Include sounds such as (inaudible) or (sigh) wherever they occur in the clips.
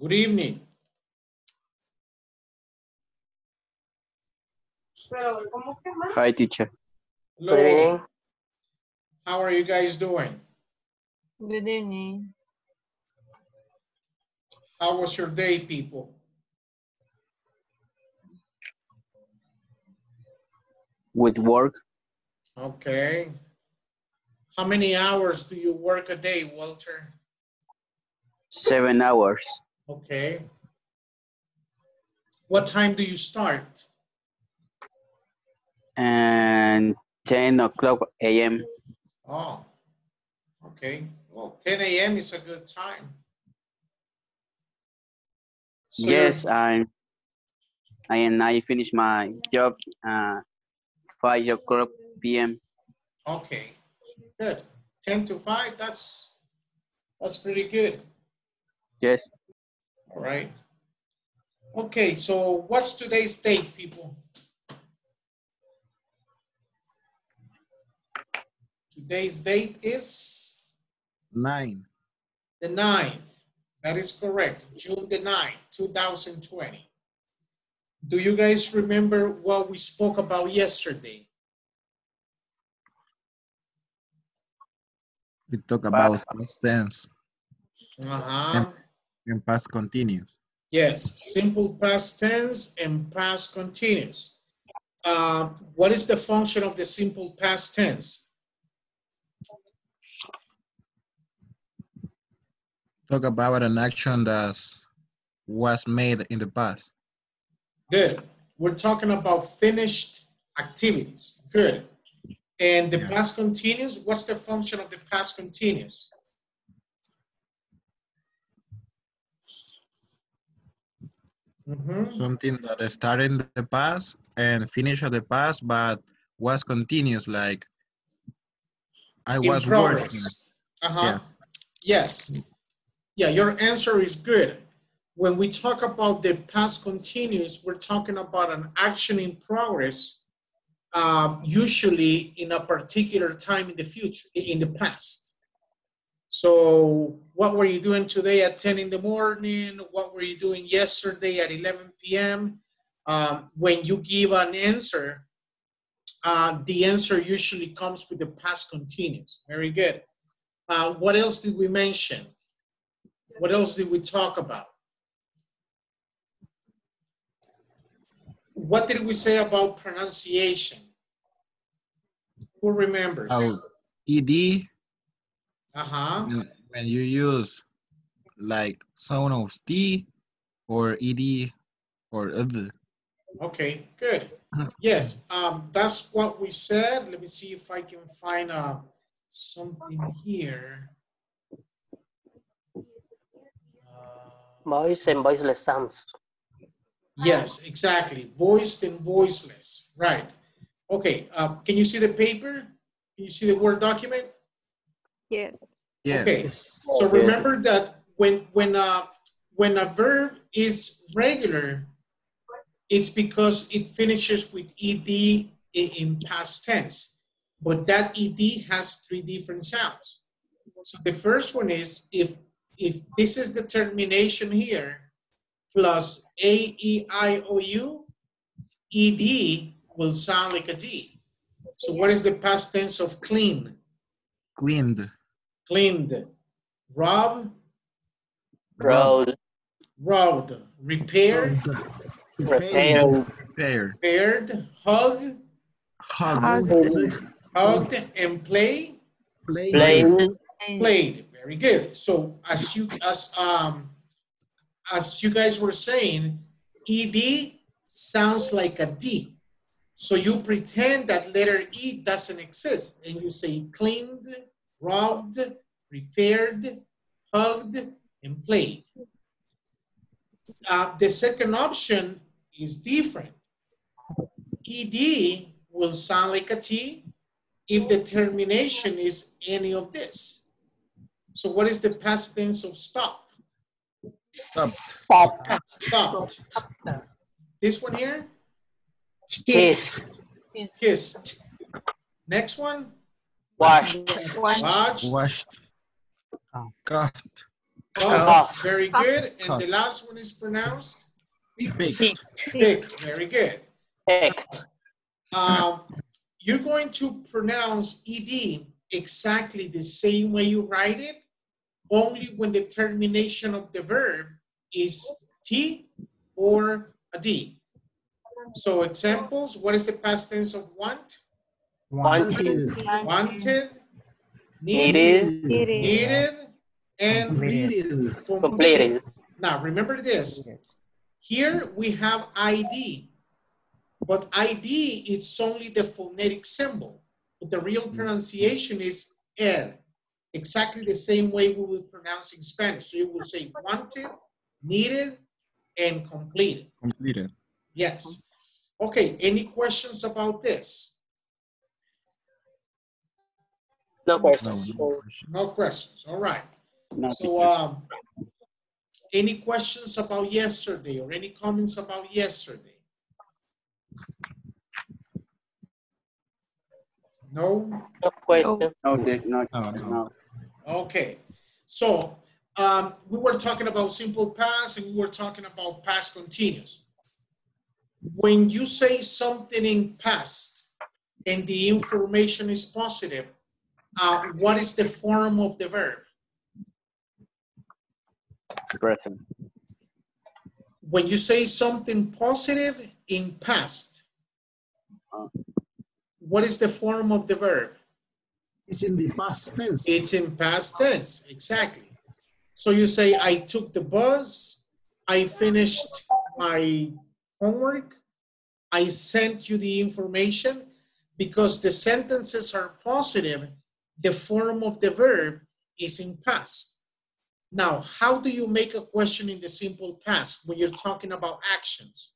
Good evening. Hi, teacher. Hello. Good evening. How are you guys doing? Good evening. How was your day, people? With work, Okay. How many hours do you work a day, Walter? seven hours. Okay. What time do you start? And 10 o'clock a.m. Oh, okay. Well, 10 a.m. is a good time. So Yes, I, I and I finish my job uh, 5 o'clock p.m. Okay, good. 10 to 5, that's, that's pretty good. Yes, All right. Okay, so what's today's date, people? Today's date is Nine. the 9th. That is correct, June the 9th, 2020. Do you guys remember what we spoke about yesterday? We talk about Past. past tense Uh-huh. And past continuous. Yes, simple past tense and past continuous. Uh, what is the function of the simple past tense? Talk about an action that was made in the past. Good. We're talking about finished activities. Good. And the Yeah. past continuous, what's the function of the past continuous? Mhm. Something that started in the past and finished at the past, but was continuous, like I was working. Uh-huh. Yes. Yeah, your answer is good. When we talk about the past continuous, we're talking about an action in progress, um, usually in a particular time in the future, in the past. So what were you doing today at 10 in the morning? What were you doing yesterday at 11 p.m.? Um, when you give an answer, uh, the answer usually comes with the past continuous. Very good. Uh, what else did we mention? What else did we talk about? What did we say about pronunciation? Who remembers? How ed Uh-huh. when when you use like sound of t or ed or other. Okay, good. Yes, um, that's what we said. Let me see if I can find uh, something here. Uh, Voice and voiceless sounds. Yes, exactly. Voiced and voiceless. Right. Okay. Uh, can you see the paper? Can you see the Word document? Yes. Yeah. Okay. So remember that when when uh, when a verb is regular, it's because it finishes with ed in past tense. But that ed has three different sounds. So the first one is if if this is the termination here plus a e i o u, ed will sound like a d. So what is the past tense of clean? Cleaned. Cleaned. Rob, Road. robbed, repaired, Repair. Prepared. repaired, hug, Hug. hugged, and play, Plane. played. Very good. So as you as um as you guys were saying, ed sounds like a d. So you pretend that letter e doesn't exist, and you say cleaned, robbed, repaired, hugged, and played. Uh, the second option is different. ed will sound like a t if the termination is any of this. So what is the past tense of stop? Stop. Stop. Stopped. This one here, Kiss. kissed. Next one, Wash. watched, Washed. Cast. Cough. Very good. And the last one is pronounced Picked. pick. Very good. Picked. Um, you're going to pronounce ed exactly the same way you write it, only when the termination of the verb is t or a d. So examples, what is the past tense of want? Wanted. Wanted, needed, Needed. Needed. needed, and Completed. completed. Completed. Now, remember this. Here we have ID, but ID is only the phonetic symbol, but the real mm-hmm. pronunciation is el, exactly the same way we would pronounce in Spanish. So you will say wanted, needed, and completed. Completed. Yes. Okay, any questions about this? No No, questions. no. No questions, all right. No, So, um, any questions about yesterday or any comments about yesterday? No? No questions. no, there- no, No, no. no. Okay. So, um, we were talking about simple past and we were talking about past continuous. When you say something in past and the information is positive, uh, what is the form of the verb? Present. when you say something positive in past, Uh. what is the form of the verb? It's in the past tense. It's in past tense, exactly. So you say, I took the bus, I finished my homework, I sent you the information. Because the sentences are positive, the form of the verb is in past. Now, how do you make a question in the simple past when you're talking about actions?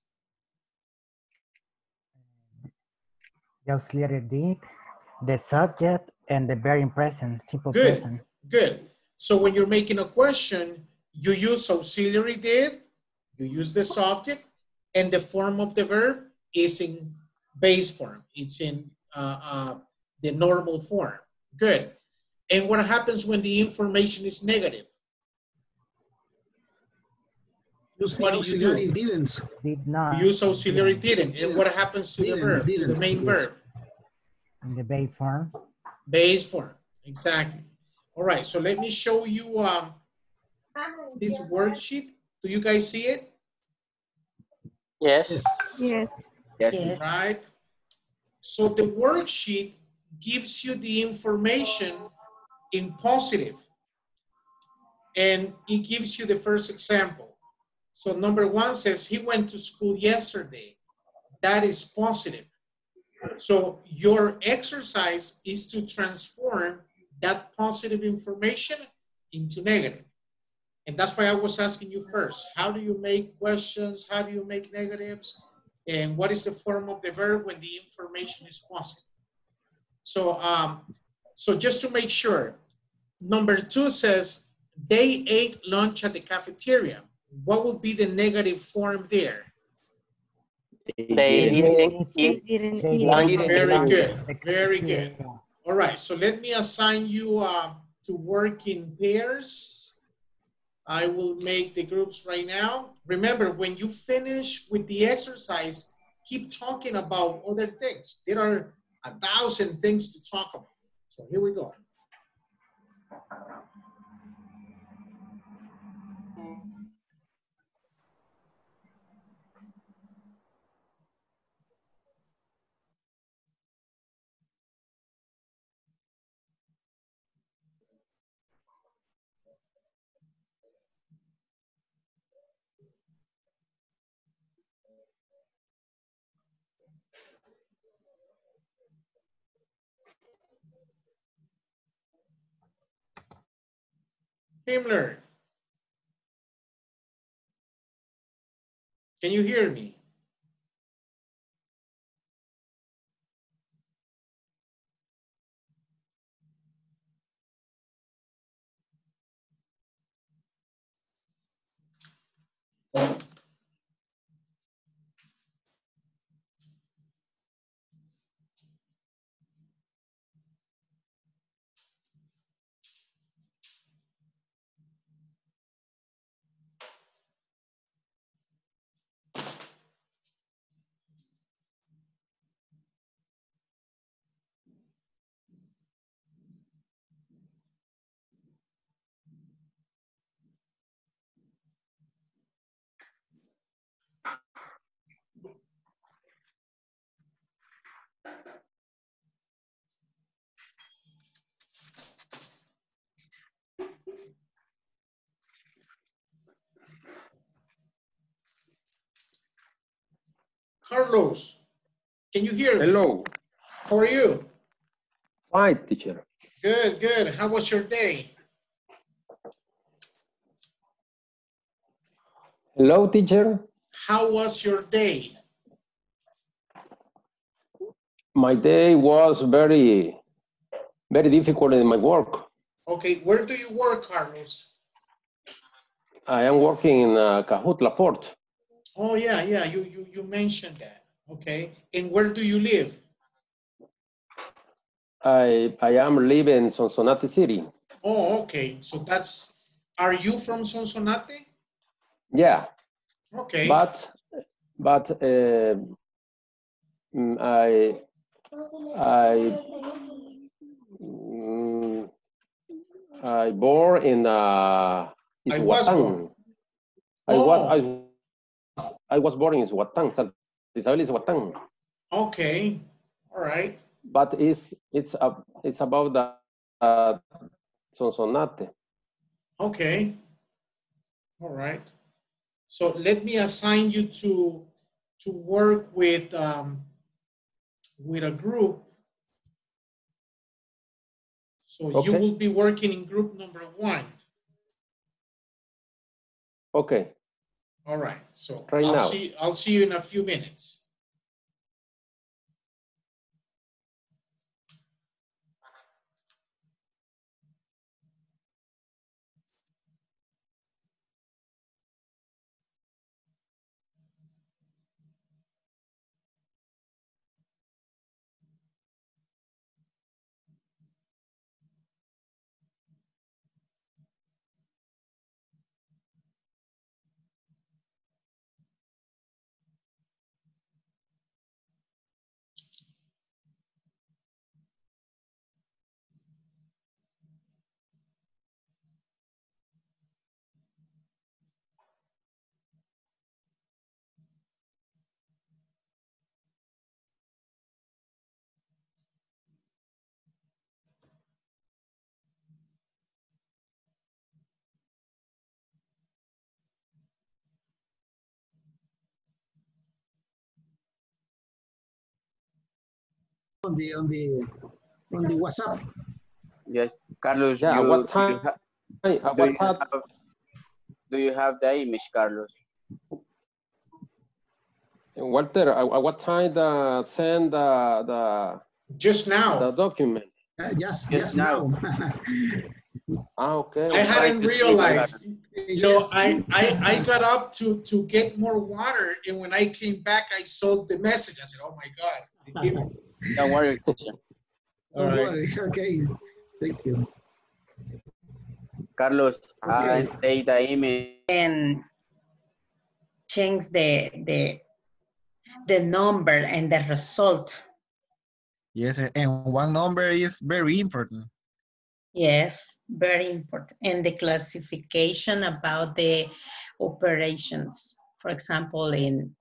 The auxiliary did, the subject, and the very present, simple Good. present. Good. So when you're making a question, you use auxiliary did, you use the subject, and the form of the verb is in base form. It's in uh, uh, the normal form. Good. And what happens when the information is negative? Use the what do you do? auxiliary didn't. Did not. You use auxiliary didn't. And what happens to the Didn't, verb, to the didn't, main yes. verb? In the base form. Base form, exactly. All right, so let me show you um, this worksheet. Do you guys see it? Yes. Yes. Yes. Yes. right? So the worksheet gives you the information in. And it gives you the first example. So number one says he went to school yesterday. That is positive. So your exercise is to transform that positive information into negative. And that's why I was asking you first, how do you make questions? How do you make negatives? And what is the form of the verb when the information is positive? So, um, so just to make sure, number two says they ate lunch at the cafeteria. What would be the negative form there? They didn't eat. didn't eat. Lunch. did Very lunch good, very good. All right, so let me assign you uh, to work in pairs. I will make the groups right now. Remember, when you finish with the exercise, keep talking about other things. There are a thousand things to talk about. So here we go. Himmler. Can you hear me? Oh. Carlos, can you hear me? Hello. How are you? Fine, teacher. Good, good. How was your day? Hello, teacher. How was your day? My day was very, very difficult in my work. Okay, where do you work, Carlos? I am working in uh, Cajutla Port. Oh, yeah, yeah, you, you, you mentioned that. Okay, and where do you live? I, I am living in Sonsonate City. Oh, okay, so that's, are you from Sonsonate? Yeah, Okay, but, but uh, mm, I, I, mm, I born in uh, I was born. I Oh. I, was- I was born in Ishuatán, Santa Isabel Ishuatán. okay, all right. but it's it's a, it's about the uh, Sonsonate. Okay. All right. So let me assign you to to work with um, with a group. So you will be working in group number one. Okay, All right. So Right I'll now. see I'll see you in a few minutes. On the, on the, on the WhatsApp. Yes, Carlos, Yeah, you, what you time- ha- Hey, do, about you that, have, do you have the image, Carlos? Walter, at at what time the send the the, Just now the document? Uh, Yes, Yes, yes, now. (laughs) Ah, okay. I hadn't realized. You know, Yes. I, I I got up to to get more water, and when I came back, I saw the message. I said, "Oh my God!" They gave me- Don't worry, teacher. All Don't right. worry. (laughs) Okay, thank you. Carlos, I Okay. say the image. and change the the the number and the result. Yes, and one number is very important. Yes, very important. And the classification about the operations, for example, in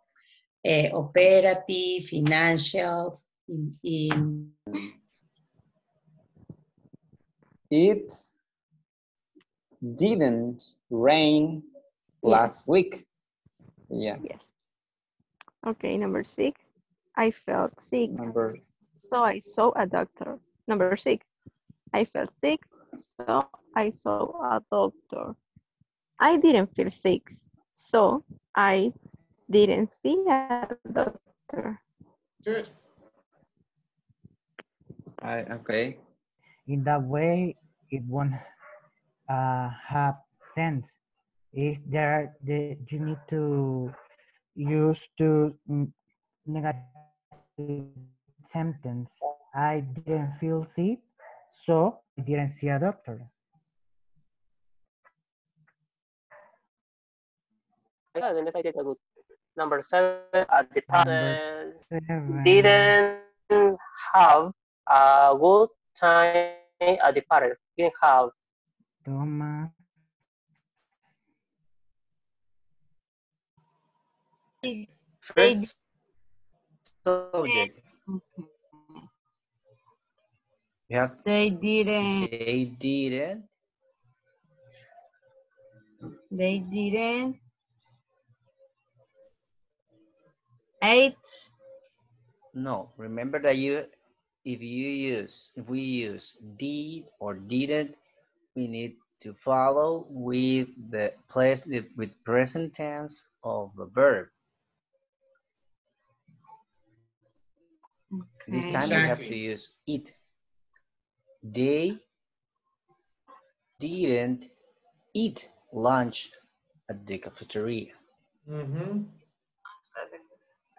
uh, operative, financial, in, in It didn't rain Yes. last week. Yeah, Yes. Okay, number six. I felt sick, number so I saw a doctor. Number six. I felt sick, so I saw a doctor. I didn't feel sick, so I didn't see a doctor. Good. I okay. In that way, it won't uh, have sense. Is there the you need to use to n- negative sentence? I didn't feel sick, so I didn't see a doctor. I did a good. Number seven, at the Number person Seven. didn't have a good time at the party. Didn't have. Thomas. They First subject. We have They didn't, they didn't they didn't Eight. No, remember that you, if you use, if we use did or didn't, we need to follow with the place with present tense of the verb. This Okay. time we have to use it. They didn't eat lunch at the cafeteria. Mm-hmm.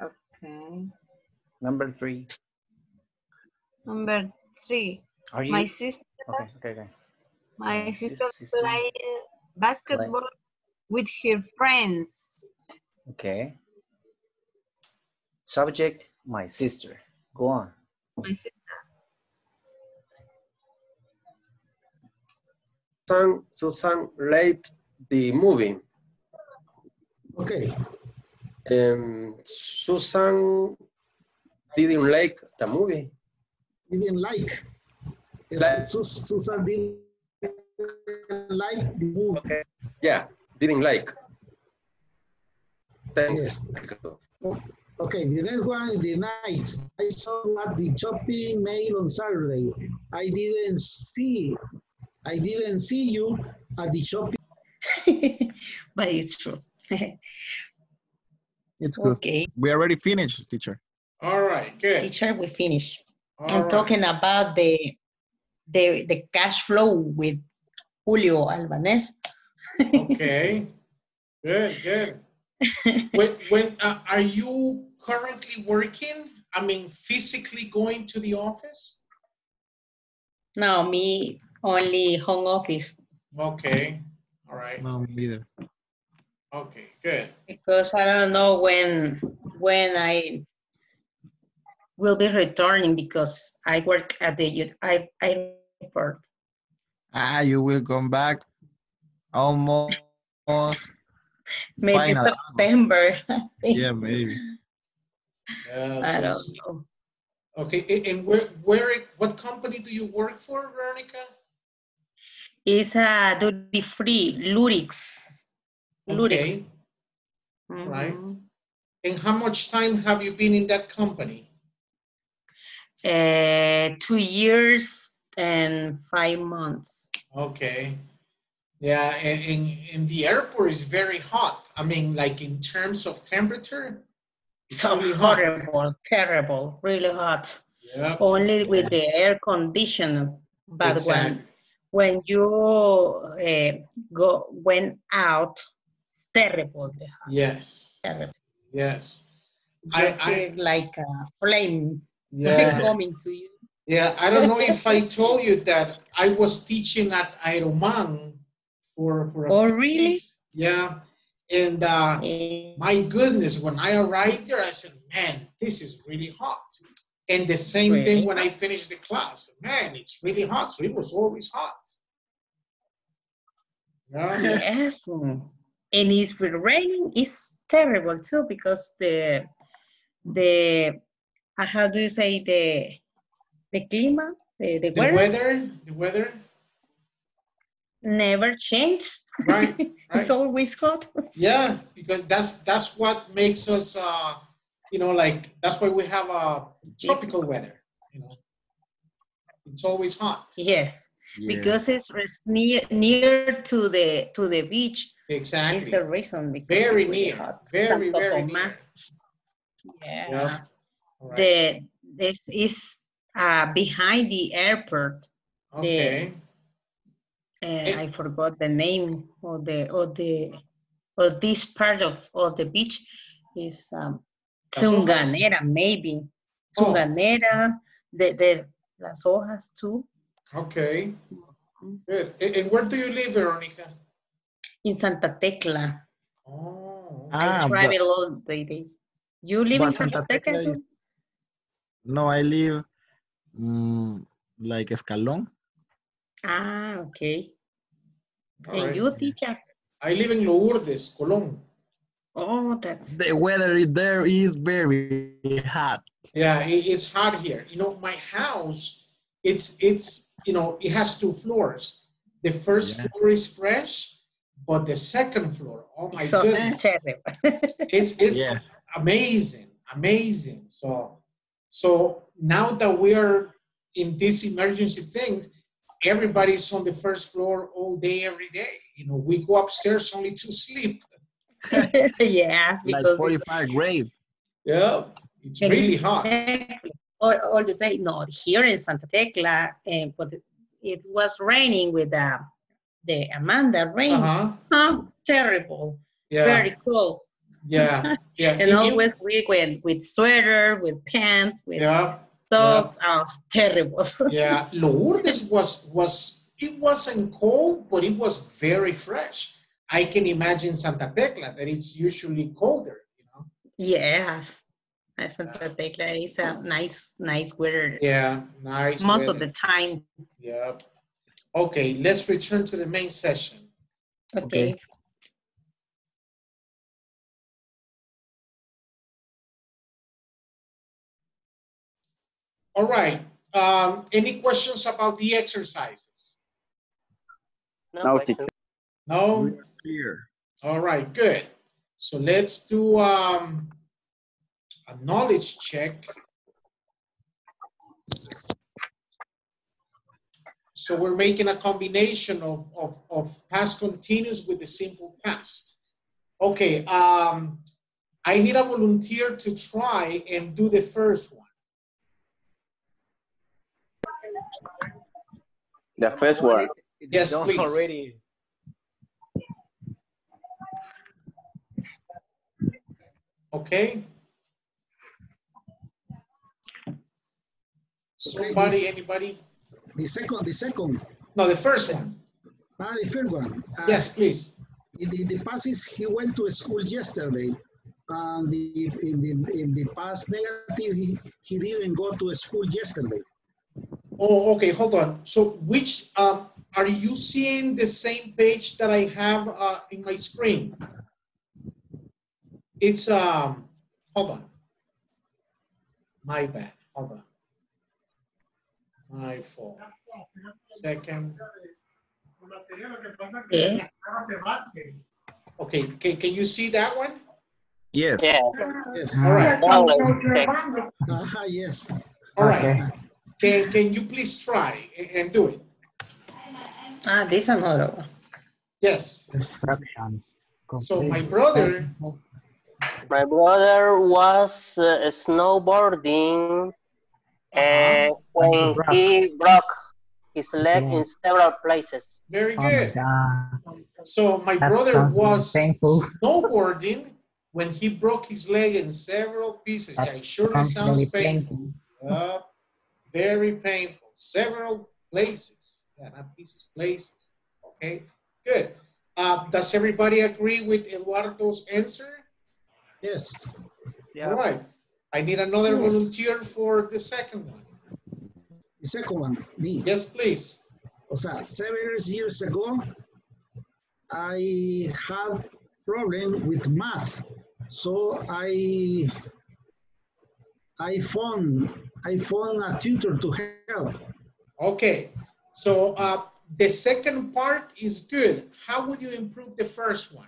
Okay. Number three. Number three, Are you? my sister, Okay, okay, okay. my My sister sister. play basketball with her friends. Okay. Subject, my sister. Go on. My sister, Susan, Susan liked the movie. Okay, Um, Susan didn't like the movie. Didn't like. Like- Su- Susan didn't like the movie. Okay. Yeah, didn't like. Thanks. Yes. Okay, the next one is the night. I saw at the shopping mall on Saturday. I didn't see, I didn't see you at the shopping. (laughs) but it's true. It's good. okay, We already finished, teacher. All right, good. teacher, we finish. All I'm right. talking about the the the cash flow with Julio Albanese. Okay, good, good. When, when, uh, are you currently working? I mean, physically going to the office? No, me only home office Okay, all right, No, me either. okay, good. because I don't know when when I will be returning because I work at the I, I airport. Ah, you will come back almost. Maybe Final. September. (laughs) Yeah, maybe. Yes, I yes. don't know. Okay, and where, where, what company do you work for, Veronica? It's a duty free Lurix. Lurix. Okay, right. Mhm. and how much time have you been in that company? Uh, two years and five months. Okay. Yeah, and, and, and the airport is very hot. I mean, like in terms of temperature, it's (laughs) really hot. horrible, terrible, really hot. Yep, Only with the air conditioner. But Exactly. when when you uh, go went out, it's terrible. The hot, Yes, terrible. yes. You I- I- like a flame Yeah. coming to you. Yeah, I don't know if I told you that I was teaching at Aeroman for for. a Oh, really? weeks. Yeah, and uh, my goodness, when I arrived there, I said, "Man, this is really hot." And the same Really? thing when I finished the class. Man, it's really hot. So it was always hot. Yeah. (laughs) Yes, and it's raining. It's terrible too because the the uh, how do you say the the climate the, the, The weather weather, the weather, never change. right? (laughs) Right. It's always hot. Yeah, because that's that's what makes us, uh, you know, like that's why we have a tropical weather. You know, it's always hot. Yes, Yeah. because it's near near to the to the beach. Exactly. Is Exactly. the reason. Because Very it's really near, hot. very, very near. Tomás. Yeah. Yeah. All right. The this is uh, behind the airport. Okay. Uh, Eh. I forgot the name of the of the of this part of, of the beach is um, Las Hojas? Zunganera, maybe. Oh. Zunganera, the, the Las Hojas too, Okay. Good. And where do you live, Veronica? in Santa Tecla. Oh. Ah, I but, travel all the days. You live in Santa, Santa Tecla? Tecla too? No, I live mm, like Escalón. Ah, okay. All and right. you, teacher? I live in Lourdes, Colón. Oh, that's The weather there is very hot. Yeah, it's hot here. You know, my house, it's it's you know, it has two floors. The first Yeah. floor is fresh, but the second floor, oh my so goodness, (laughs) it's it's Yes. amazing. Amazing. So, so now that we are in this emergency thing, everybody's on the first floor all day, every day. You know, we go upstairs only to sleep. (laughs) yeah, Like because 45 grade. Yeah, it's really hot. All, all the day. No, here in Santa Tecla, and but it was raining with the the Amanda rain. Uh-huh. Huh? Terrible. Yeah. Very cold. Yeah, yeah. (laughs) and It- it- always we went with sweater, with pants, with Yeah, socks. Oh, terrible. (laughs) yeah. Lourdes was was it wasn't cold, but it was very fresh. I can imagine Santa Tecla that it's usually colder. You know. Yes. Santa Tecla is a nice, nice weather. Yeah, nice. Most of the time. Yeah. Okay, let's return to the main session. Okay. All right. Um, any questions about the exercises? No, teacher. No? Clear. All right, good. So let's do um, a knowledge check. So we're making a combination of, of, of past continuous with the simple past. Okay, um, I need a volunteer to try and do the first one. The first one. Yes, done please. already. Okay? Okay, Somebody, this- anybody? The second, the second, No, the first one. ah, the first one. Uh, Yes, please. In the, the past is he went to school yesterday. And the, in the, in the past negative, he, he didn't go to school yesterday. Oh, okay, hold on. So which, um, are you seeing the same page that I have, uh, in my screen? It's, um, hold on. My bad, hold on. My fault. Second. Yes. Okay, can, can you see that one? Yes. Yeah. Yes. All right, Ah, yes. all right. Can, can you please try and, and do it? Ah, this another one. Yes. Instructions. So my brother, My brother was uh, snowboarding and when he broke his leg in several places. very Oh my good. God. So my That brother was painful. (laughs) snowboarding when he broke his leg in several pieces. Yeah, it surely sounds sounds really painful. Uh, very painful. Several places. Yeah, not pieces, places. Okay, good. Uh, does everybody agree with Eduardo's answer? Yes. All right. I need another Yes. volunteer for the second one. The second one, me. Yes, please. O sea, several years ago, I had problem with math. So I, I found, I found a tutor to help. Okay, so uh, the second part is good. How would you improve the first one?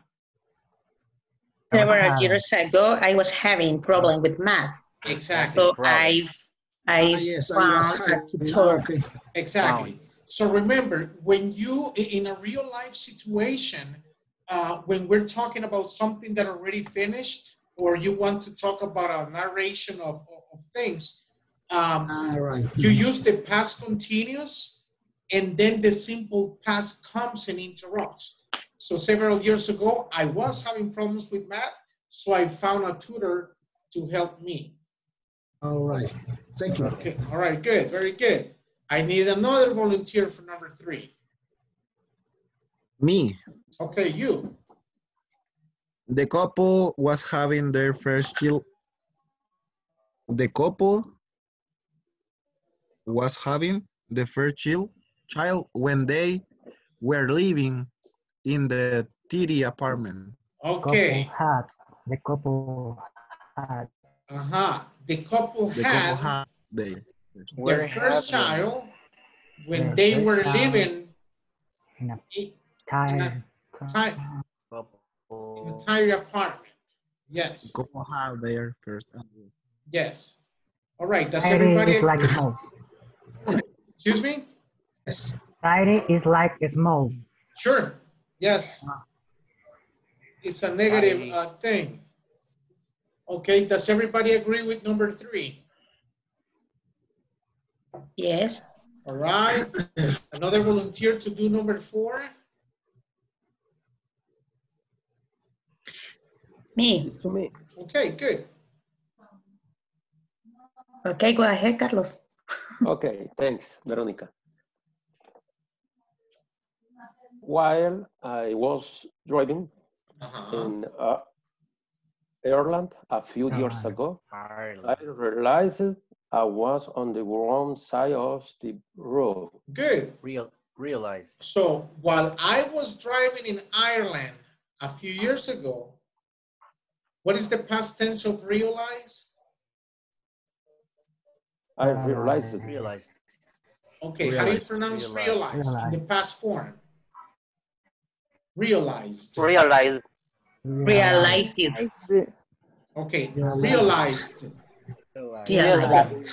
Several years ago, I was having problem with math. Exactly. So I, I Ah, yes, found a tutor. Okay. Exactly. So remember, when you, in a real life situation, uh, when we're talking about something that already finished, or you want to talk about a narration of, of, of things, um, All right. you use the past continuous, and then the simple past comes and interrupts. So several years ago, I was having problems with math, so I found a tutor to help me. All right. Thank you. Okay, all right, good, very good. I need another volunteer for number three. Me. Okay, you. The couple was having their first child. The couple was having the first child, child when they were living in the titty apartment. Okay, Couple had. The couple had. uh-huh. The couple The couple had had their their first child when Their they were child. living In a in tire. ti- in a tiny apartment. Yes, Como have their first yes. All right, does Tidy everybody, is like small. Excuse me? Yes. Tidy is like a small. Sure, yes. It's a negative uh, thing. Okay, does everybody agree with number three? Yes. All right, another volunteer to do number four? Me. To me. Okay, good. Okay, go ahead, Carlos. Okay, thanks, Veronica. While I was driving Uh-huh. in uh, Ireland a few years ago, Ireland. I realized I was on the wrong side of the road. Good. Real, realize. So while I was driving in Ireland a few years ago, what is the past tense of realize? I realized it. Realized. Okay, how do you Realized. pronounce Realized. realize in the past form? Realized. Realize. Realize it. I did. Okay, Realized. realized.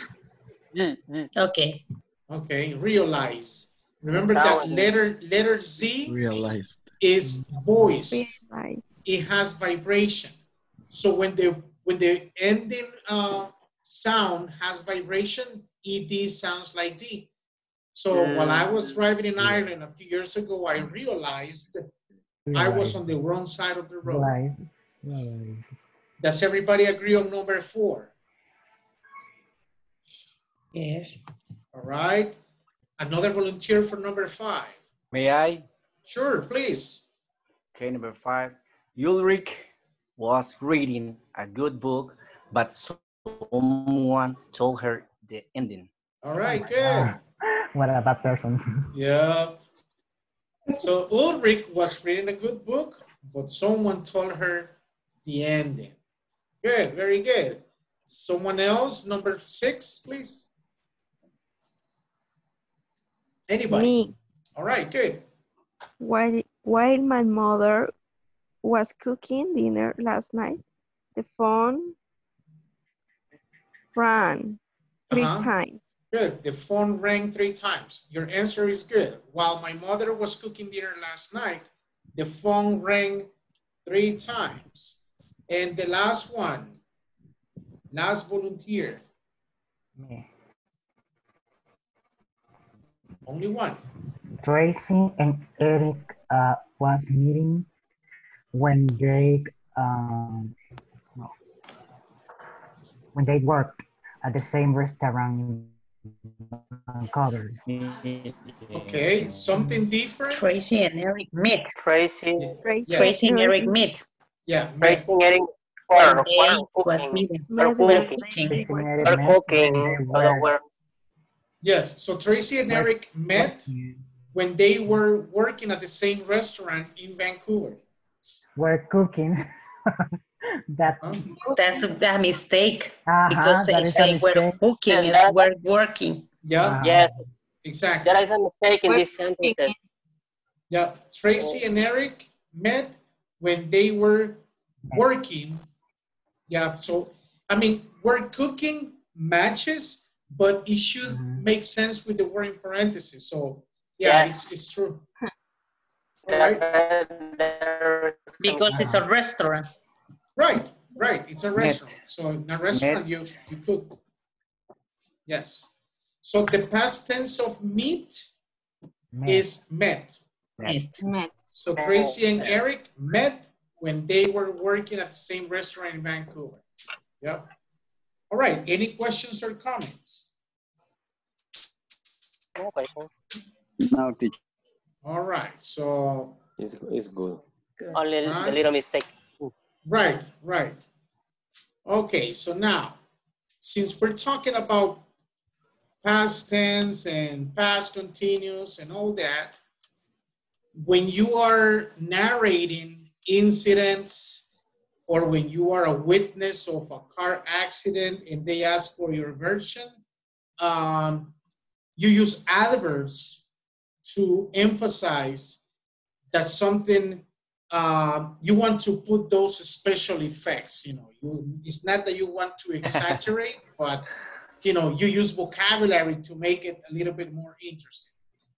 Mm, Okay. Okay, realize. Remember that Sound. letter letter Z realized. is voiced. Realize. It has vibration. So when the when the ending uh, sound has vibration, ed sounds like d. So while I was driving in Ireland a few years ago, I realized I was on the wrong side of the road. Realize. Realize. Does everybody agree on number four? Yes. All right. Another volunteer for number five. May I? Sure, please. Okay, number five. Ulrich was reading a good book, but someone told her the ending. All right, good. Ah, (laughs) What a bad person. Yeah. So Ulrich was reading a good book, but someone told her the ending. Good, very good. Someone else, number six, please. Anybody? Me. All right, good. While, while my mother was cooking dinner last night, the phone rang 3 Uh-huh. times. Good. The phone rang three times. Your answer is good. While my mother was cooking dinner last night, the phone rang three times. And the last one, last volunteer, Me. only one. Tracy and Eric uh, was meeting when they um, no, when they worked at the same restaurant in Vancouver. Okay, something different? Tracy and Eric meet. Tracy. Tracy, Tracy and Eric Eric meet. Yeah, Tracy met. getting were, were cooking. Were cooking. cooking. Tracy and Eric Were met cooking. when they were were- Yes, so Tracy and Eric met when they were working at the same restaurant in Vancouver. were cooking. (laughs) that That's a mistake uh because that they is a say we're cooking And is that- we're working. Yeah, Ah, Yes, exactly. there is a mistake in these sentences. Yeah, Tracy and Eric met when they were working. Yeah, so I mean, we're cooking matches, but it should Mhm. make sense with the word in parentheses. So yeah, Yes. it's, it's true. All right, There is a Because it's a restaurant. Right, right. It's a Met. restaurant. So in a restaurant, you you cook. Yes. So the past tense of meet met. is met. Met. Met. So Tracy and Eric met when they were working at the same restaurant in Vancouver. Yep. All right, any questions or comments? No. No, teacher. All right, so, It's, it's good. Only the Right. little mistake. Right, right. Okay, so now, since we're talking about past tense and past continuous and all that, when you are narrating incidents or when you are a witness of a car accident and they ask for your version, um, you use adverbs to emphasize that something um, you want to put those special effects. You know, you, it's not that you want to (laughs) exaggerate, but you know, you use vocabulary to make it a little bit more interesting.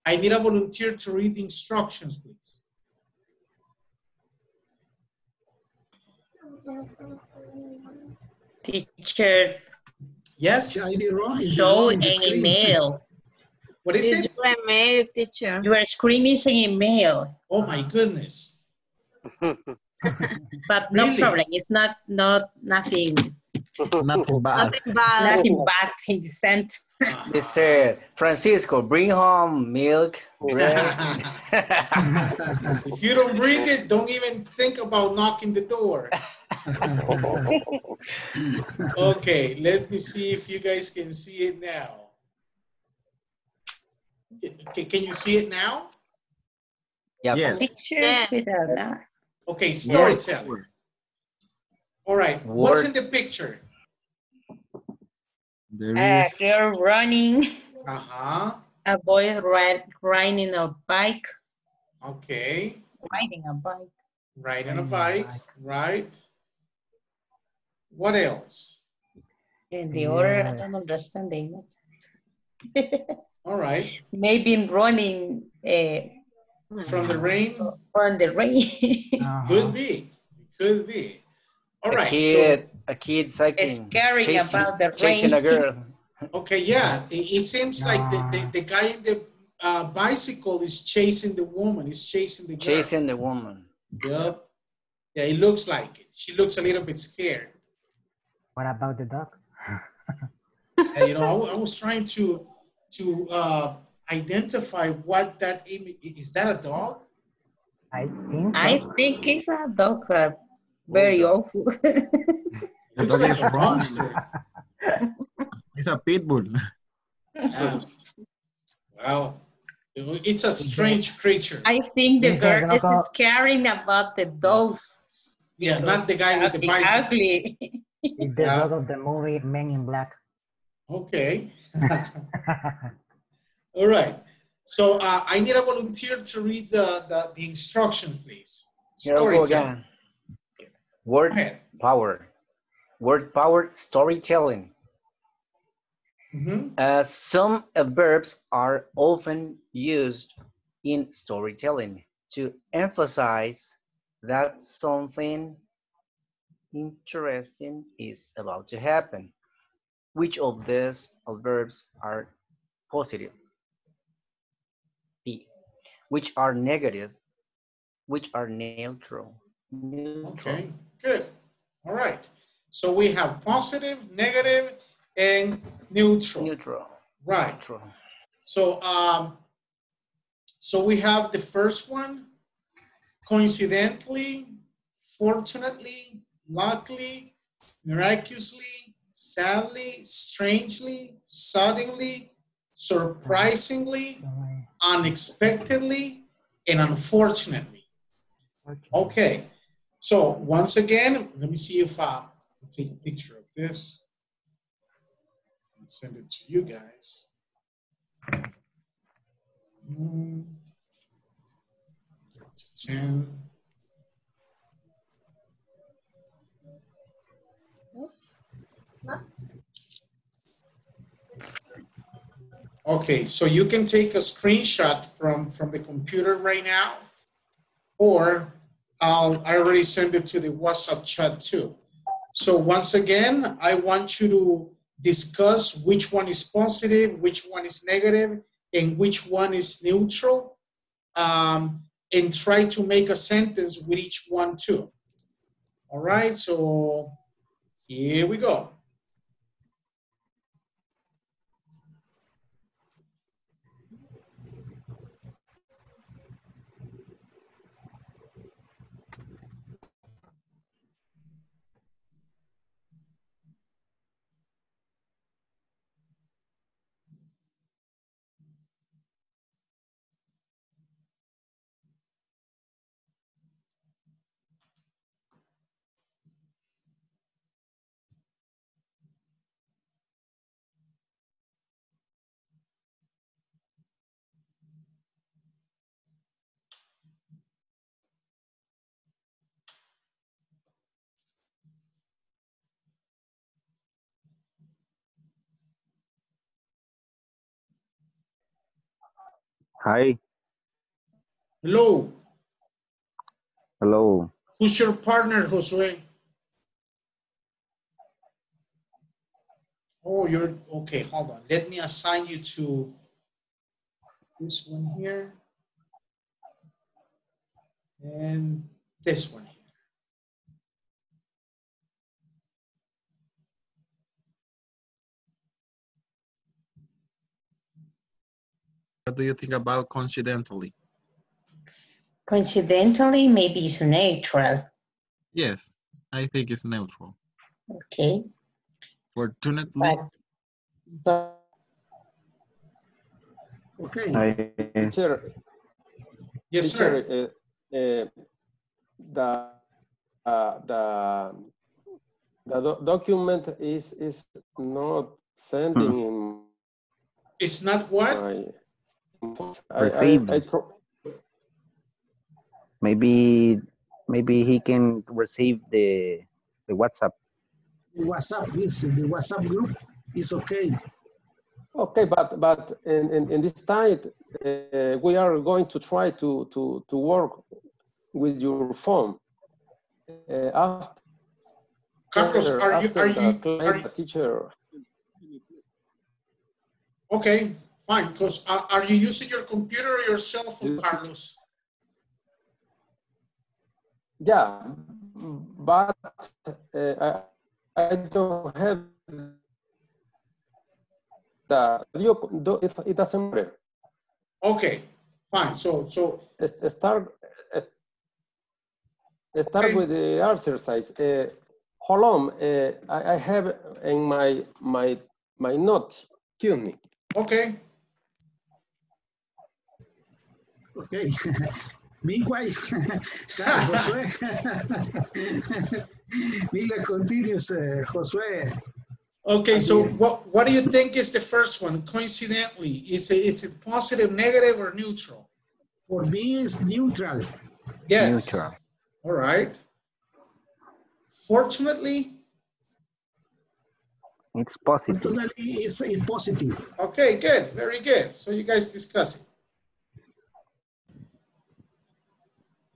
I need a volunteer to read the instructions, please. Teacher, Yes. I did wrong. Show an email. What is Did it? you email, teacher? Your screen is an email, Oh my goodness. (laughs) but no Really? problem. It's not not nothing (laughs) Nothing bad. Nothing bad. nothing bad in sent. They said, Francisco, bring home milk, bread. (laughs) if you don't bring it, don't even think about knocking the door. Okay, let me see if you guys can see it now. Can, can you see it now? Yep. Yes. Pictures Yeah. without that. Okay, storytelling. All right, what's in the picture? There A is girl running, Uh-huh, a boy ri- riding a bike, okay. riding a bike. Riding a bike, right? What else? In the order, I don't understand the image. (laughs) All right, Maybe running uh, from the rain, from the rain. Uh-huh. could be, could be. All a right, so, kid, a kid cycling, Scaring chasing, about the chasing a girl. okay, yeah, it, it seems like the, the, the guy in the uh, bicycle is chasing the woman, is chasing the girl. Chasing the woman. Yep. Yeah, it looks like it. She looks a little bit scared. What about the dog? (laughs) And, you know, I, I was trying to to uh, identify what that image is. That a dog? I think so. I think it's a dog, uh, very awful. (laughs) the dog is a monster. (laughs) It's a pit bull. Yeah. Well, it's a strange creature. I think the girl is local? scaring about the dog. Yeah, not the guy with the Ugly, bicycle. ugly. It's the Yeah. dog of the movie Men in Black. Okay. (laughs) All right. So uh, I need a volunteer to read the, the, the instructions, please. Storytelling. again. Word power. Word power storytelling. Mhm. Uh, some verbs are often used in storytelling to emphasize that something interesting is about to happen. Which of these verbs are positive? B. Which are negative? Which are neutral? Neutral. Okay, good. All right. So we have positive, negative, and neutral. Neutral. Right. Neutral. So, um, so we have the first one, coincidentally, fortunately, luckily, miraculously, sadly, strangely, suddenly, surprisingly, unexpectedly, and unfortunately. Okay, so once again, let me see if I can take a picture of this and send it to you guys. Mm. Ten. Okay, so you can take a screenshot from, from the computer right now, or I'll, I already sent it to the WhatsApp chat too. So once again, I want you to discuss which one is positive, which one is negative, and which one is neutral, um, and try to make a sentence with each one too. All right, so here we go. Hi. Hello. Hello. Who's your partner, Josue? Oh, you're okay. Hold on. Let me assign you to this one here and this one here. What do you think about coincidentally? Coincidentally, maybe it's neutral. Yes, I think it's neutral. Okay. Fortunately, But, but Okay. Teacher, Yes, sir. teacher, uh, uh, the uh, the the do- document is is not sending in It's not what? my. I, I, I tr- Maybe maybe he can receive the the WhatsApp. The WhatsApp, this, the WhatsApp group is okay. Okay, but but in, in, in this time, uh, we are going to try to to to work with your phone. Uh, after Carlos, are you, are you, client, are you, teacher. okay, fine, because are, are you using your computer or your cell phone, Carlos? Yeah, but uh, I I don't have the video. do- It, it doesn't matter. Okay, fine, so, so, Start uh, start Okay. with the exercise. Uh, hold on, uh, I, I have in my my my note. Excuse me. okay, Okay. (laughs) Meanwhile, (laughs) Josué. (laughs) Mila continues, uh, Josué. okay, so what, what do you think is the first one, coincidentally? Is it, is it positive, negative, or neutral? For me, it's neutral. Yes. Neutral. All right. Fortunately, It's positive. Fortunately, it's, it's positive. okay, good, very good. So you guys discuss it.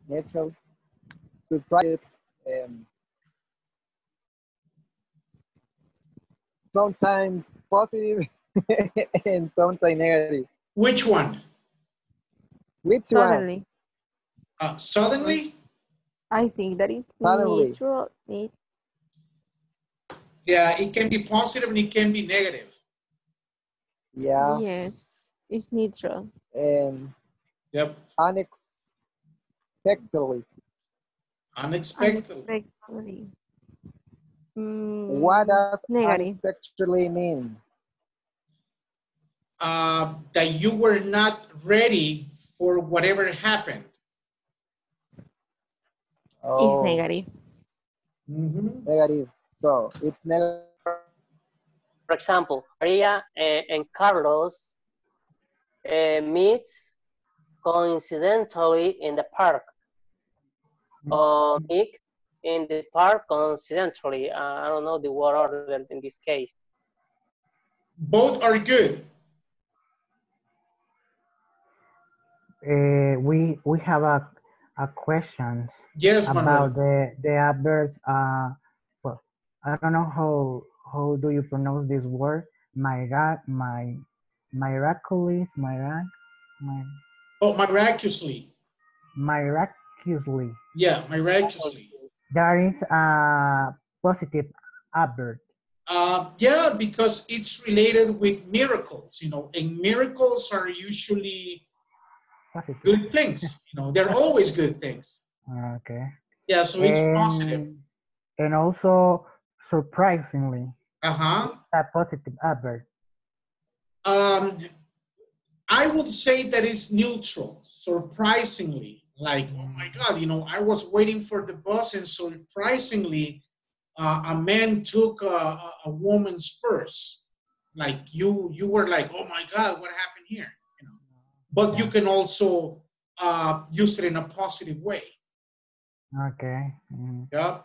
Neutral, surprise, um, sometimes positive (laughs) and sometimes negative. Which one? Which one? Suddenly. Uh, suddenly? I think that is Suddenly. neutral. ne- Yeah, it can be positive and it can be negative. Yeah, Yes, it's neutral. and Yep, unexpectedly. unexpectedly. Unexpectedly. Mm, What does Negative. unexpectedly mean? Uh, that you were not ready for whatever happened. Oh, It's negative. Mhm. negative. So it's negative. For example, Maria and, and Carlos uh, meet coincidentally in the park. Or meet in the park coincidentally. Uh, I don't know the word order in this case. Both are good. Uh, we we have a, a questions Yes, about Manuel. the the adverbs. Uh, well, I don't know how how do you pronounce this word? Myra, my miraculous, myra, my Oh, miraculously. Miraculously. Yeah, miraculously. There is a positive adverb. Uh, yeah, because it's related with miracles, you know, and miracles are usually Positive. good things. You know, they're (laughs) always good things. Okay. Yeah, so it's positive. And, and also surprisingly, Uh-huh. a positive adverb. Um, I would say that it's neutral, surprisingly. Like, oh my God, you know, I was waiting for the bus and surprisingly, uh, a man took a, a, woman's purse. Like you, you were like, oh my God, what happened here? You know, but you can also uh, use it in a positive way. Okay. mm. Yeah.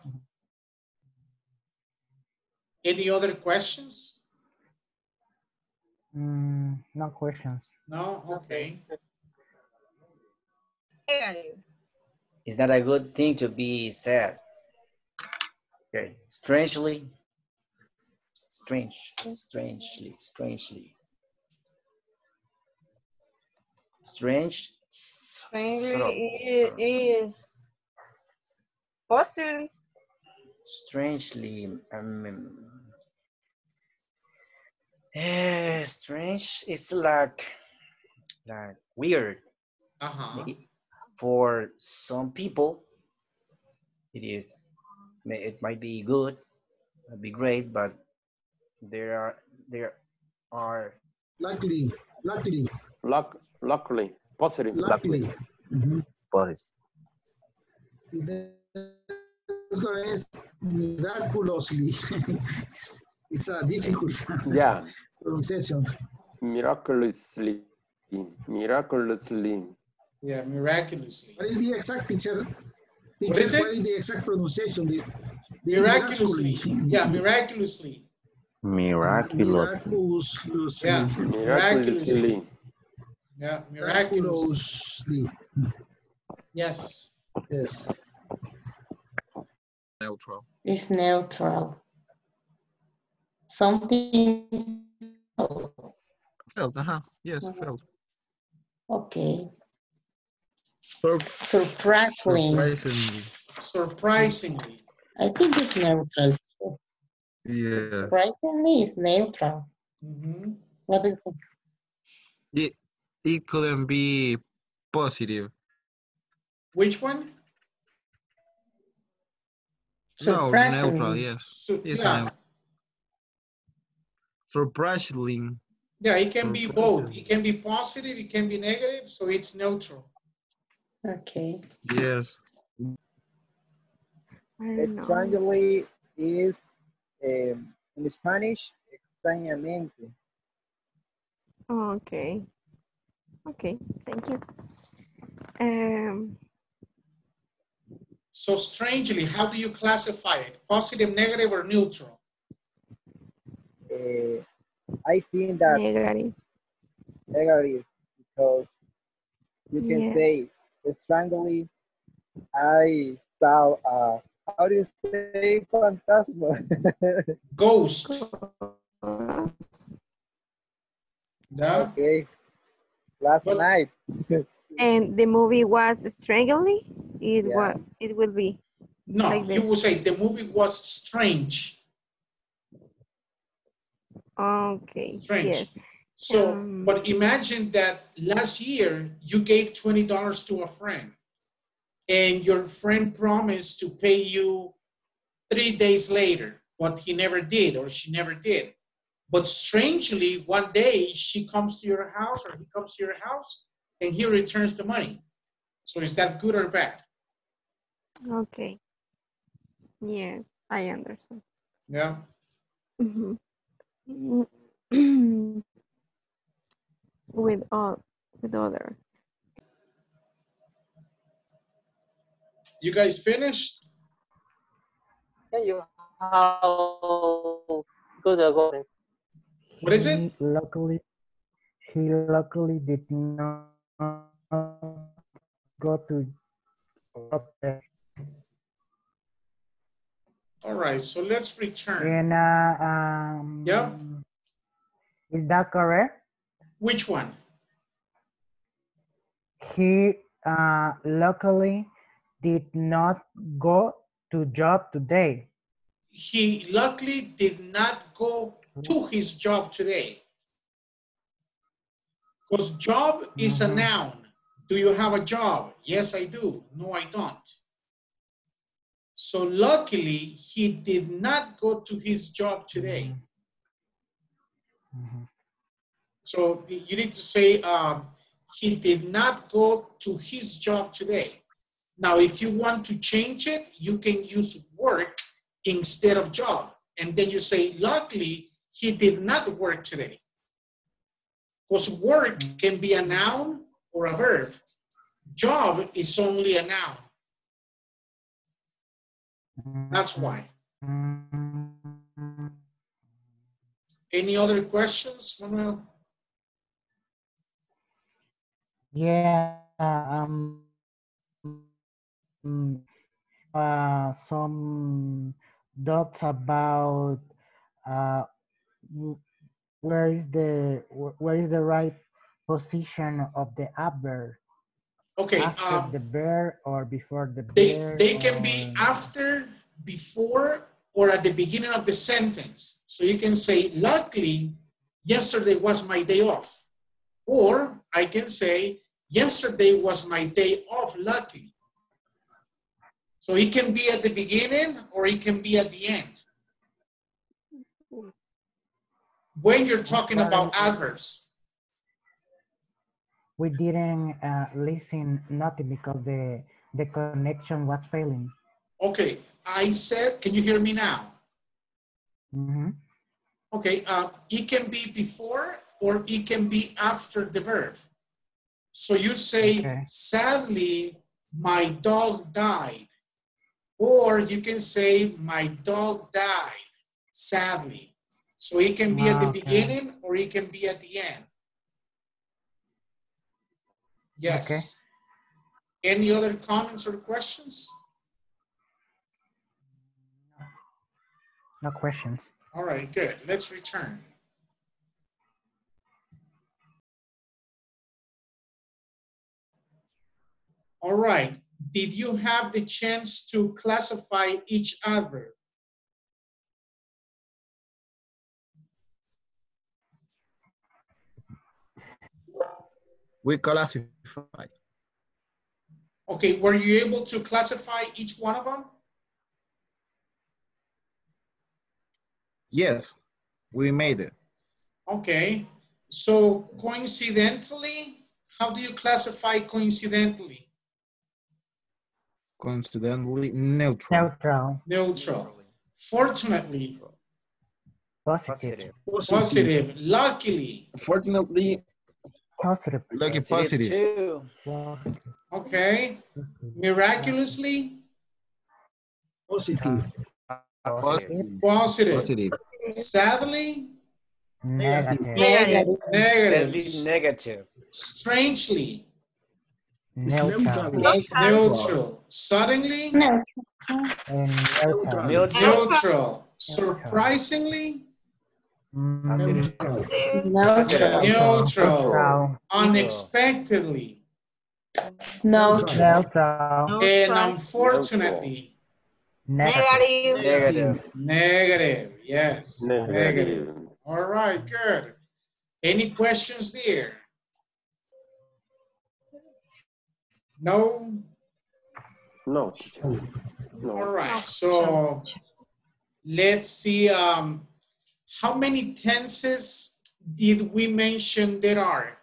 Any other questions? Mm, no questions. No? Okay. It's not a good thing to be sad. Okay, strangely, strange, strangely, strangely, strange. Strangely so- i- is possible. strangely, um, eh, strange. It's like, like weird. Uh-huh. Maybe For some people, it is. It might be good, might be great, but there are there are Luckily, luckily, Luck, luckily, positive. luckily. Ujú. Mm-hmm. Pues, Y Riesgo es miraculously. (laughs) It's a difficult (laughs) Yeah, pronunciation. miraculously, miraculously. Yeah, miraculously. What is the exact teacher? What teacher, is it? What is the exact pronunciation? The, the Miraculously. Yeah, miraculously. miraculous. Miraculously. Yeah, Miraculously. Yeah, miraculously. Miraculously. Yes. Yes. Neutral. It's neutral. Something. Felt, uh-huh. Yes, Mhm. felt. Okay. Sur- Surprisingly. surprisingly. Surprisingly. I think it's neutral. Yeah. Surprisingly, it's neutral. Mhm. What do you think? It, it couldn't be positive. Which one? No, neutral, Surprisingly. yes. Su- Yes, yeah. neutral. Surprisingly. Yeah, it can be both. It can be positive, it can be negative, so it's neutral. Okay. Yes. I don't know. Extrañamente is, um, in Spanish, extrañamente. Okay. Okay, thank you. Um, So strangely, how do you classify it? Positive, negative, or neutral? Uh, I think that negative. negative because you can Yes. say strangely I saw uh how do you say fantasma? (laughs) Ghost. (laughs) Yeah. okay. Last Well- night. (laughs) And the movie was Strangely? It Yeah. was, it will be. No, Like you this. would say the movie was strange. Okay, Strange. yes. So, Um, but imagine that last year you gave $20 to a friend and your friend promised to pay you three days later, but he never did or she never did. But strangely, one day she comes to your house or he comes to your house and he returns the money. So is that good or bad? Okay. Yes, I understand. Yeah. Mhm. (clears throat) (clears throat) with all, with other. You guys finished? Yeah, you how good according. What is it? He luckily, he luckily did not go to okay. All right, so let's return. And uh, um, Yeah. is that correct? Which one? He uh, luckily did not go to job today. He luckily did not go to his job today. Because job is a Mhm. noun. Do you have a job? Yes, I do. No, I don't. So luckily, he did not go to his job today. Mhm. So you need to say, um, he did not go to his job today. Now, if you want to change it, you can use work instead of job. And then you say, luckily, he did not work today. Because work can be a noun or a verb. Job is only a noun. That's why. Any other questions, Manuel? Yeah, um, mm, uh, some doubts about uh, where is the where is the right position of the adverb Okay, after um, the verb or before the they, verb they can be after, before, or at the beginning of the sentence. So you can say, luckily, yesterday was my day off. Or I can say, yesterday was my day off, luckily. So it can be at the beginning or it can be at the end. When you're talking about adverbs. we didn't uh, listen nothing because the the connection was failing. Okay, I said, can you hear me now? Mhm. Okay, uh, it can be before or it can be after the verb. So you say, Okay. sadly, my dog died. Or you can say, my dog died, sadly. So it can be at the okay. beginning or it can be at the end. Yes. Okay. Any other comments or questions? No questions. All right, good. Let's return. All right. Did you have the chance to classify each adverb? We classify. Okay, were you able to classify each one of them? Yes, we made it. Okay, so coincidentally, how do you classify coincidentally? Coincidentally neutral. Neutral, Neutral. Fortunately, positive, Positive. positive. Luckily, Fortunately, positive, lucky positive. Two. positive. okay. Miraculously, Positive. Positive. positive. Positive. Sadly, negative, Negative. negative. Sadly negative. Strangely, neutral, neutral. Suddenly, No. neutral, Neutral. neutral. Surprisingly, Neutral. Neutral. neutral. neutral, Unexpectedly, Neutral. neutral, and unfortunately, negative, Negative. negative. Yes, negative. All right, good. Any questions there? No? No. teacher. No. right, so let's see, um, how many tenses did we mention there are?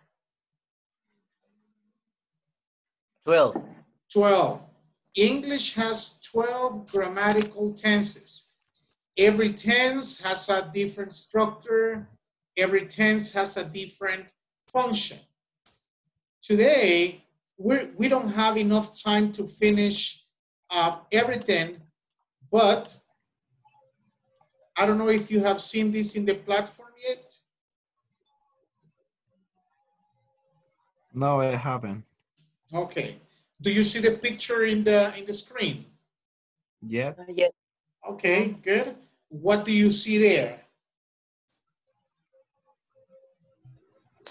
Twelve. 12. English has 12 grammatical tenses. Every tense has a different structure. Every tense has a different function. Today, we're, we don't have enough time to finish uh, everything, but I don't know if you have seen this in the platform yet. No, I haven't. Okay. Do you see the picture in the in the screen? Yeah. Yes. Okay, good. What do you see there?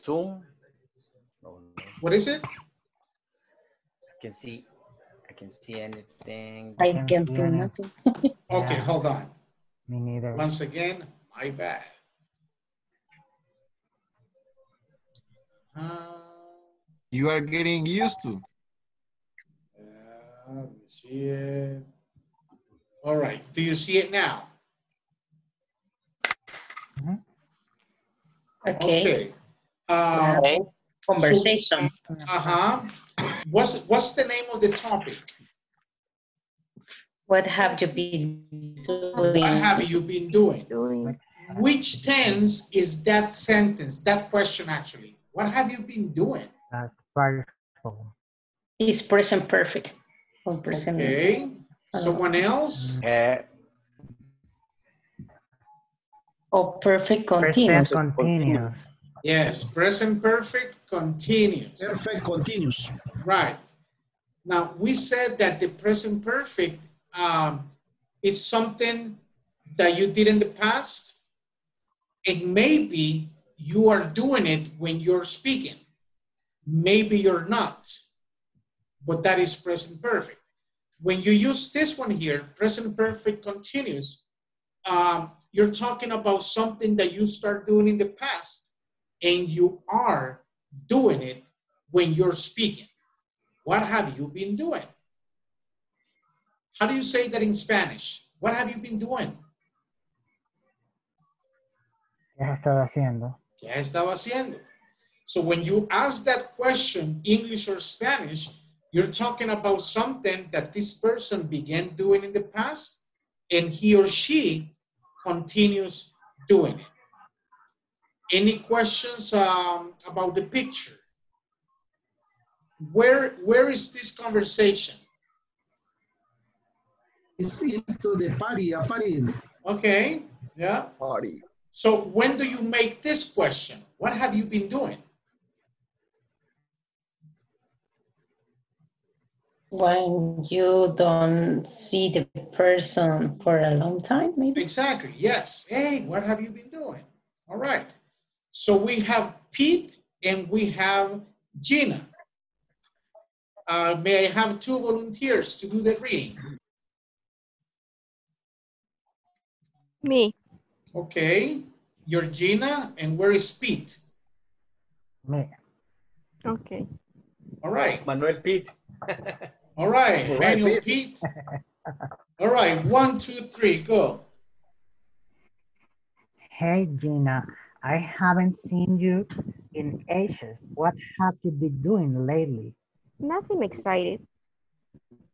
Zoom. What is it? I can see. I can see anything. I can do nothing. (laughs) Okay, Yeah. hold on. me neither. Once again, my bad. Uh, You are getting used to. uh, let me see it. All right, do you see it now? Okay. Okay. Uh, Okay. Conversation. uh-huh. What's, what's the name of the topic? What have you been doing? What have you been doing? Doing. Which tense is that sentence, that question actually? What have you been doing? That's powerful. Is present perfect. Present. Okay, someone else? Uh, Or perfect Present continuous. continuous. Yes, present perfect continuous. Perfect continuous. Right. Now, we said that the present perfect um, is something that you did in the past, and maybe you are doing it when you're speaking. Maybe you're not, but that is present perfect. When you use this one here, present perfect continuous, um, you're talking about something that you start doing in the past and you are doing it when you're speaking. What have you been doing? How do you say that in Spanish? What have you been doing? ¿Qué has estado haciendo? ¿Qué has estado haciendo? So when you ask that question, English or Spanish, you're talking about something that this person began doing in the past and he or she continues doing it. Any questions um, about the picture? Where, where is this conversation? It's into the party, a party. Okay, yeah. Party. So when do you make this question? What have you been doing? When you don't see the person for a long time, maybe? Exactly, yes. Hey, what have you been doing? All right. So we have Pete and we have Gina. Uh, may I have two volunteers to do the reading? Me. Okay, you're Gina, and where is Pete? Me. Okay. All right, Manuel Pete. all right, (laughs) All right, Manuel Pete. All right, one, two, three, go. Hey Gina, I haven't seen you in ages. What have you been doing lately? Nothing exciting.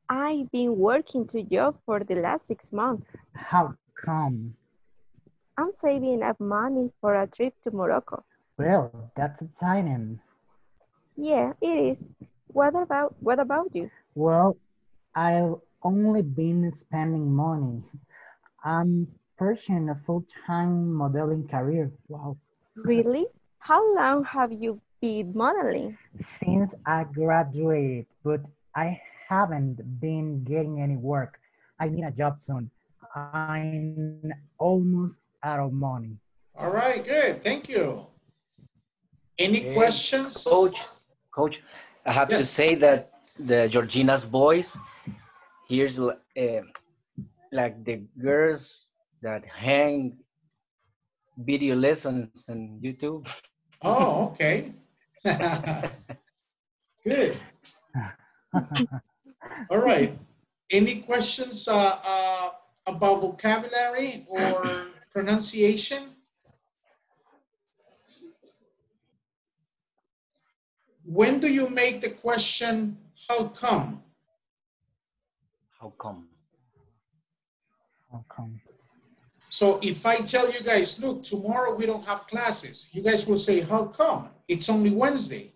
I've been working to job for the last six months. How come? I'm saving up money for a trip to Morocco. Well, that's exciting. Yeah, it is. What about what about you? Well, I've only been spending money. I'm pursuing a full-time modeling career. Wow. Really? How long have you been modeling? Since I graduated, but I haven't been getting any work. I need a job soon. I'm almost out of money. All right, good, thank you. Any Okay. questions? Coach, coach, I have to say that the Georgina's voice, here's uh, like the girls that hang video lessons on YouTube. Oh, okay. (laughs) Good. All right. Any questions uh, uh, about vocabulary or pronunciation? When do you make the question, how come? How come? How come? So if I tell you guys, look, tomorrow we don't have classes, you guys will say, how come? It's only Wednesday.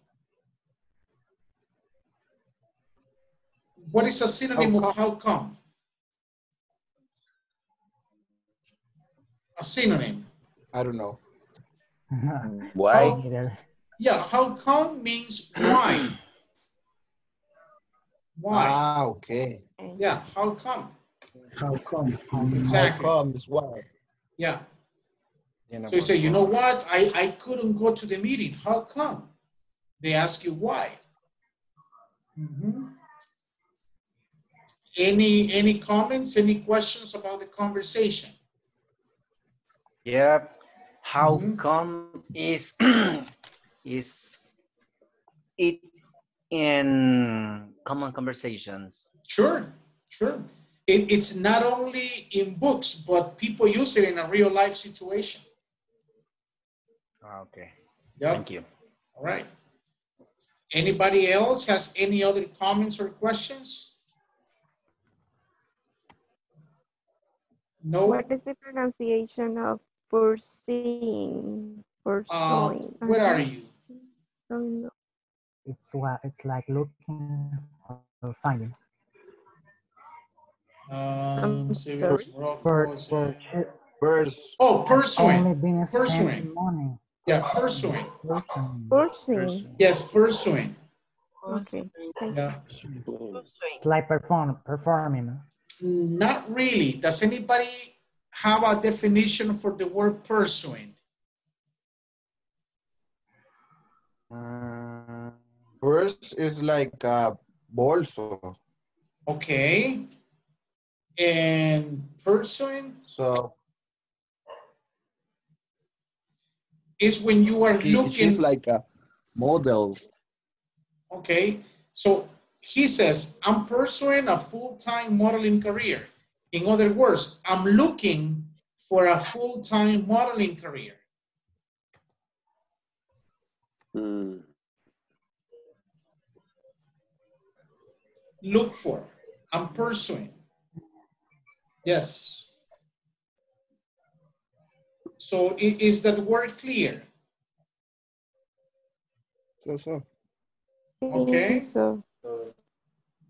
What is a synonym of how come? A synonym. I don't know. (laughs) Why? How- Yeah, how come means why. Why? Ah, okay. Yeah, how come? How come? Exactly. How come is why. Yeah. You know, So you say, you know what? I, I couldn't go to the meeting. How come? They ask you why. Mhm. Any any comments? Any questions about the conversation? Yeah, how Mhm. come is (clears throat) is it in common conversations? Sure, sure. It, it's not only in books, but people use it in a real life situation. Ah, Okay, Yep. thank you. All right. Anybody else has any other comments or questions? No. What is the pronunciation of pursuing? Uh, Pursuing. where are you? Don't know. It's what it's like looking or finding. Um, see, sorry. Morocco, For, so- Purse. Oh, pursuing. been Pursuing. spending. Yeah, pursuing. Pursuing. Pursuing. Yes, pursuing. Okay. Yeah. It's like perform, performing. Not really. Does anybody have a definition for the word pursuing? Uh, First is like a bolso. Okay. And pursuing So is when you are he, looking. like a model. Okay. So he says, I'm pursuing a full-time modeling career. In other words, I'm looking for a full-time modeling career. Mm. Look for. I'm pursuing. Yes. So is that word clear? So so. Okay. So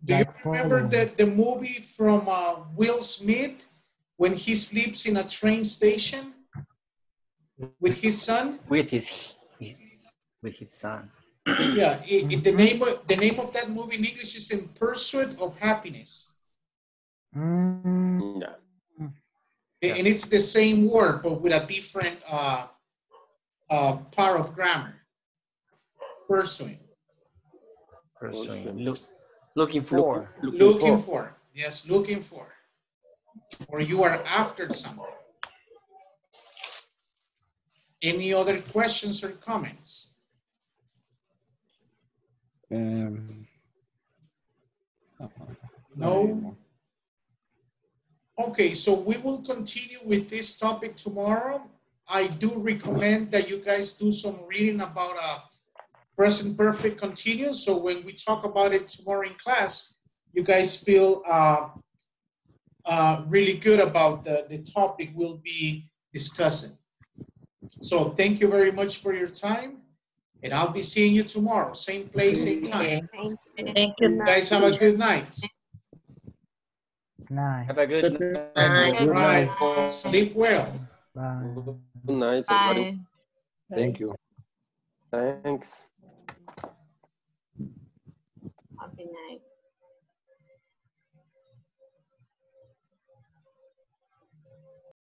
Do you remember following. the, the movie from uh, Will Smith when he sleeps in a train station with his son? With his, his with his son. Yeah, i- i- the name of the name of that movie in English is In Pursuit of Happiness, Mm, Yeah. A- and it's the same word but with a different uh, uh, part of grammar. Pursuing, Pursuing. Look, looking for. looking for. Yes, looking for, or you are after something. Any other questions or comments? Um, No? Okay, so we will continue with this topic tomorrow. I do recommend that you guys do some reading about a present perfect continuous. So when we talk about it tomorrow in class, you guys feel uh, uh, really good about the, the topic we'll be discussing. So thank you very much for your time. And I'll be seeing you tomorrow, same place, same time. thank you. Thank you. You guys have a good night. Nice. Have a good Good night. All right, sleep well. Bye. Good night, everybody. Bye. thank you. Thanks.